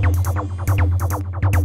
どこどこどこどこどこ?